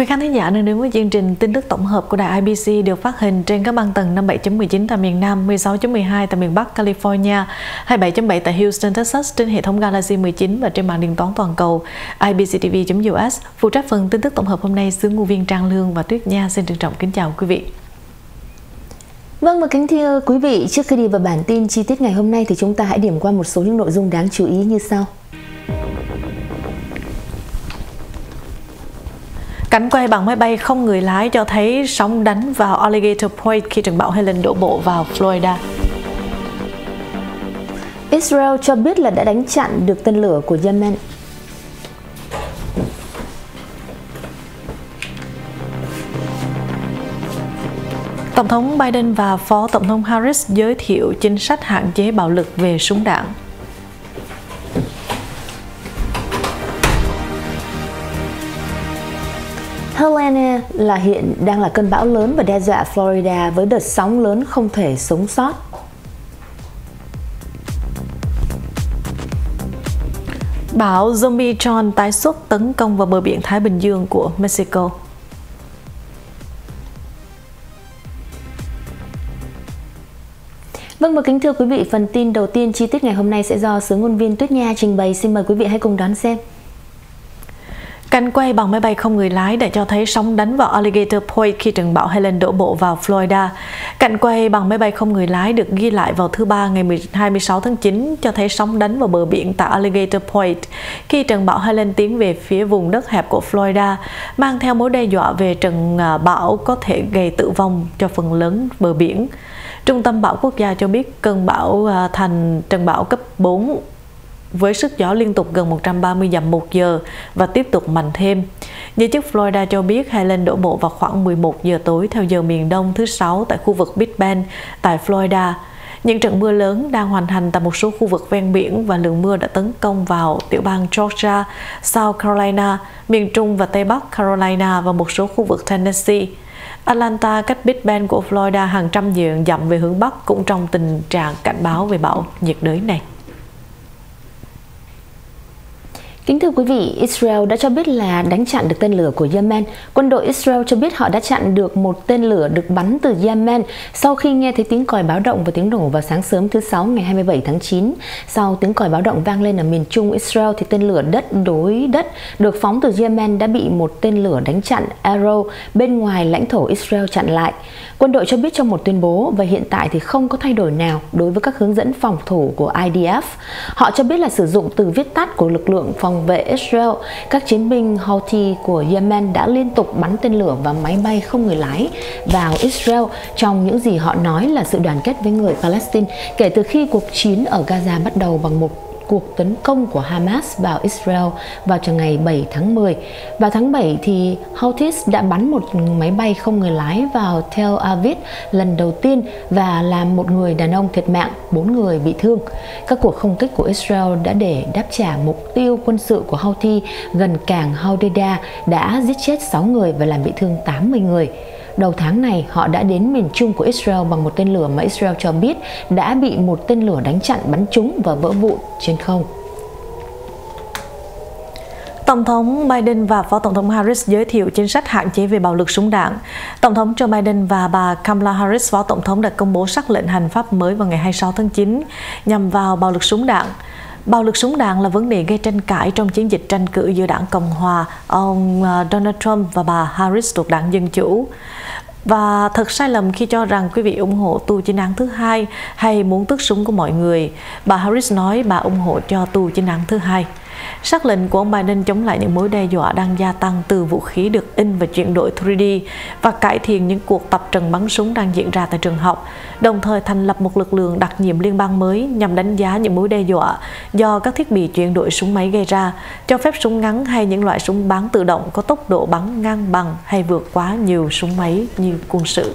Quý khán thính giả đang đến với chương trình tin tức tổng hợp của đài IBC được phát hình trên các băng tầng 57.19 tại miền Nam, 16.12 tại miền Bắc California, 27.7 tại Houston, Texas trên hệ thống Galaxy 19 và trên mạng điện toán toàn cầu ibctv.us. Phụ trách phần tin tức tổng hợp hôm nay, xứ ngô viên Trang Lương và Tuyết Nha xin trân trọng kính chào quý vị. Vâng và kính thưa quý vị, trước khi đi vào bản tin chi tiết ngày hôm nay thì chúng ta hãy điểm qua một số những nội dung đáng chú ý như sau. Cảnh quay bằng máy bay không người lái cho thấy sóng đánh vào Alligator Point khi trận bão Helen đổ bộ vào Florida. Israel cho biết là đã đánh chặn được tên lửa của Yemen. Tổng thống Biden và Phó Tổng thống Harris giới thiệu chính sách hạn chế bạo lực về súng đạn. Helene là hiện đang là cơn bão lớn và đe dọa Florida với đợt sóng lớn không thể sống sót. Bão Zombie John tái xuất tấn công vào bờ biển Thái Bình Dương của Mexico. Vâng và kính thưa quý vị, phần tin đầu tiên chi tiết ngày hôm nay sẽ do sứ ngôn viên Tuyết Nha trình bày. Xin mời quý vị hãy cùng đón xem. Cảnh quay bằng máy bay không người lái đã cho thấy sóng đánh vào Alligator Point khi trận bão Helen đổ bộ vào Florida. Cảnh quay bằng máy bay không người lái được ghi lại vào thứ Ba ngày 26 tháng 9 cho thấy sóng đánh vào bờ biển tại Alligator Point khi trận bão Helen tiến về phía vùng đất hẹp của Florida, mang theo mối đe dọa về trận à, bão có thể gây tử vong cho phần lớn bờ biển. Trung tâm bão quốc gia cho biết cơn bão à, thành trận bão cấp 4 với sức gió liên tục gần 130 dặm một giờ và tiếp tục mạnh thêm. Giới chức Florida cho biết Helen đổ bộ vào khoảng 11 giờ tối theo giờ miền Đông thứ Sáu tại khu vực Big Bend tại Florida. Những trận mưa lớn đang hoàn thành tại một số khu vực ven biển và lượng mưa đã tấn công vào tiểu bang Georgia, South Carolina, miền Trung và Tây Bắc Carolina và một số khu vực Tennessee. Atlanta cách Big Bend của Florida hàng trăm dặm về hướng Bắc cũng trong tình trạng cảnh báo về bão nhiệt đới này. Kính thưa quý vị, Israel đã cho biết là đánh chặn được tên lửa của Yemen. Quân đội Israel cho biết họ đã chặn được một tên lửa được bắn từ Yemen sau khi nghe thấy tiếng còi báo động và tiếng nổ vào sáng sớm thứ Sáu ngày 27 tháng 9. Sau tiếng còi báo động vang lên ở miền trung Israel thì tên lửa đất đối đất được phóng từ Yemen đã bị một tên lửa đánh chặn Arrow bên ngoài lãnh thổ Israel chặn lại. Quân đội cho biết trong một tuyên bố và hiện tại thì không có thay đổi nào đối với các hướng dẫn phòng thủ của IDF. Họ cho biết là sử dụng từ viết tắt của lực lượng phòng vệ Israel, các chiến binh Houthi của Yemen đã liên tục bắn tên lửa và máy bay không người lái vào Israel trong những gì họ nói là sự đoàn kết với người Palestine kể từ khi cuộc chiến ở Gaza bắt đầu bằng một cuộc tấn công của Hamas vào Israel vào trường ngày 7 tháng 10. Vào tháng 7 thì Houthis đã bắn một máy bay không người lái vào Tel Aviv lần đầu tiên và làm một người đàn ông thiệt mạng, bốn người bị thương. Các cuộc không kích của Israel đã để đáp trả mục tiêu quân sự của Houthi gần cảng Hodeida đã giết chết 6 người và làm bị thương 80 người. Đầu tháng này, họ đã đến miền trung của Israel bằng một tên lửa mà Israel cho biết đã bị một tên lửa đánh chặn bắn trúng và vỡ vụn trên không. Tổng thống Biden và Phó Tổng thống Harris giới thiệu chính sách hạn chế về bạo lực súng đạn. Tổng thống Joe Biden và bà Kamala Harris, Phó Tổng thống đã công bố sắc lệnh hành pháp mới vào ngày 26 tháng 9 nhằm vào bạo lực súng đạn. Bạo lực súng đạn là vấn đề gây tranh cãi trong chiến dịch tranh cử giữa đảng Cộng Hòa, ông ờ, Donald Trump và bà Harris thuộc đảng Dân Chủ. Và thật sai lầm khi cho rằng quý vị ủng hộ tù chính án thứ hai hay muốn tước súng của mọi người. Bà Harris nói bà ủng hộ cho tù chính án thứ hai. Sắc lệnh của ông Biden chống lại những mối đe dọa đang gia tăng từ vũ khí được in và chuyển đổi 3D và cải thiện những cuộc tập trận bắn súng đang diễn ra tại trường học, đồng thời thành lập một lực lượng đặc nhiệm liên bang mới nhằm đánh giá những mối đe dọa do các thiết bị chuyển đổi súng máy gây ra, cho phép súng ngắn hay những loại súng bắn tự động có tốc độ bắn ngang bằng hay vượt quá nhiều súng máy như quân sự.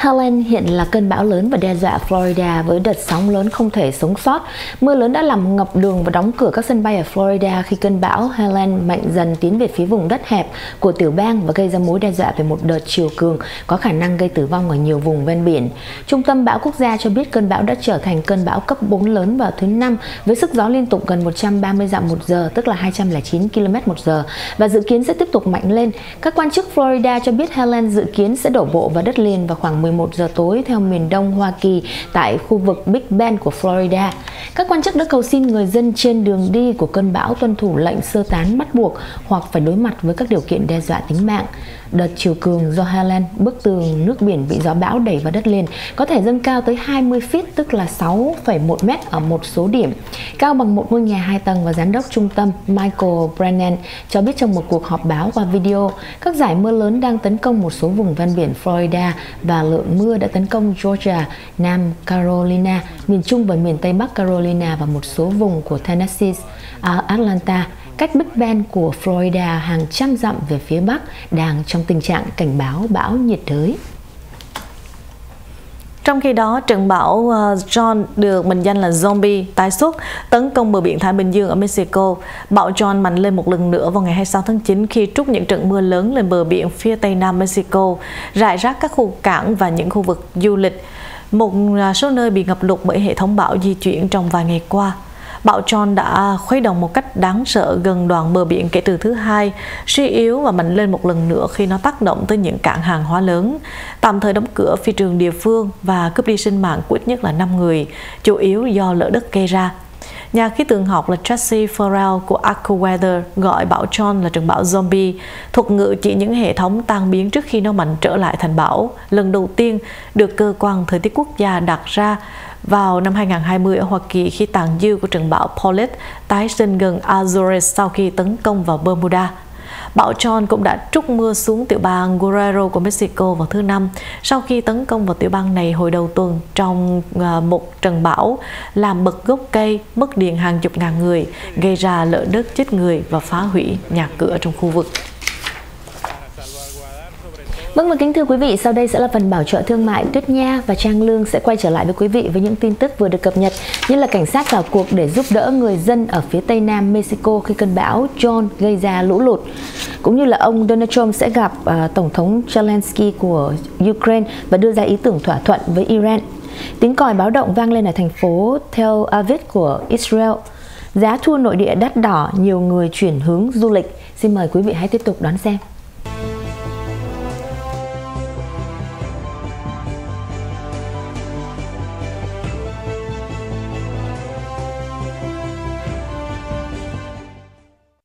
Helen hiện là cơn bão lớn và đe dọa Florida với đợt sóng lớn không thể sống sót. Mưa lớn đã làm ngập đường và đóng cửa các sân bay ở Florida khi cơn bão Helen mạnh dần tiến về phía vùng đất hẹp của tiểu bang và gây ra mối đe dọa về một đợt chiều cường có khả năng gây tử vong ở nhiều vùng ven biển. Trung tâm bão quốc gia cho biết cơn bão đã trở thành cơn bão cấp 4 lớn vào thứ năm với sức gió liên tục gần 130 dặm một giờ, tức là 209 km một giờ và dự kiến sẽ tiếp tục mạnh lên. Các quan chức Florida cho biết Helen dự kiến sẽ đổ bộ vào đất liền vào khoảng 11 giờ tối theo miền đông Hoa Kỳ tại khu vực Big Bend của Florida. Các quan chức đã cầu xin người dân trên đường đi của cơn bão tuân thủ lệnh sơ tán bắt buộc hoặc phải đối mặt với các điều kiện đe dọa tính mạng. Đợt chiều cường do Helen, bức tường nước biển bị gió bão đẩy vào đất liền có thể dâng cao tới 20 feet tức là 6,1 mét ở một số điểm, cao bằng một ngôi nhà hai tầng và giám đốc trung tâm Michael Brennan cho biết trong một cuộc họp báo qua video, các giải mưa lớn đang tấn công một số vùng ven biển Florida và lượng mưa đã tấn công Georgia, Nam Carolina, miền Trung và miền Tây Bắc Carolina và một số vùng của Tennessee, ở Atlanta, cách Big Bend của Florida hàng trăm dặm về phía Bắc đang trong tình trạng cảnh báo bão nhiệt đới. Trong khi đó, trận bão ờ, John được mệnh danh là zombie tái xuất tấn công bờ biển Thái Bình Dương ở Mexico. Bão John mạnh lên một lần nữa vào ngày 26 tháng 9 khi trút những trận mưa lớn lên bờ biển phía tây nam Mexico, rải rác các khu cảng và những khu vực du lịch. Một à, số nơi bị ngập lụt bởi hệ thống bão di chuyển trong vài ngày qua. Bão John đã khuấy động một cách đáng sợ gần đoạn bờ biển kể từ thứ hai, suy yếu và mạnh lên một lần nữa khi nó tác động tới những cảng hàng hóa lớn, tạm thời đóng cửa phi trường địa phương và cướp đi sinh mạng của ít nhất là 5 người, chủ yếu do lỡ đất gây ra. Nhà khí tượng học là Tracy Farrell của AccuWeather gọi bão John là trận bão zombie. Thuật ngữ chỉ những hệ thống tan biến trước khi nó mạnh trở lại thành bão. Lần đầu tiên được cơ quan thời tiết quốc gia đặt ra vào năm 2020 ở Hoa Kỳ khi tàn dư của trận bão Paulette tái sinh gần Azores sau khi tấn công vào Bermuda. Bão John cũng đã trút mưa xuống tiểu bang Guerrero của Mexico vào thứ Năm sau khi tấn công vào tiểu bang này hồi đầu tuần trong à, một trận bão làm bật gốc cây, mất điện hàng chục ngàn người, gây ra lỡ đất chết người và phá hủy nhà cửa trong khu vực. Vâng và kính thưa quý vị, sau đây sẽ là phần bảo trợ thương mại Tuyết Nha và Trang Lương sẽ quay trở lại với quý vị với những tin tức vừa được cập nhật như là cảnh sát vào cuộc để giúp đỡ người dân ở phía tây nam Mexico khi cơn bão John gây ra lũ lụt. Cũng như là ông Donald Trump sẽ gặp uh, Tổng thống Zelensky của Ukraine và đưa ra ý tưởng thỏa thuận với Iran. Tiếng còi báo động vang lên ở thành phố Tel Aviv của Israel. Giá tour nội địa đắt đỏ, nhiều người chuyển hướng du lịch. Xin mời quý vị hãy tiếp tục đón xem.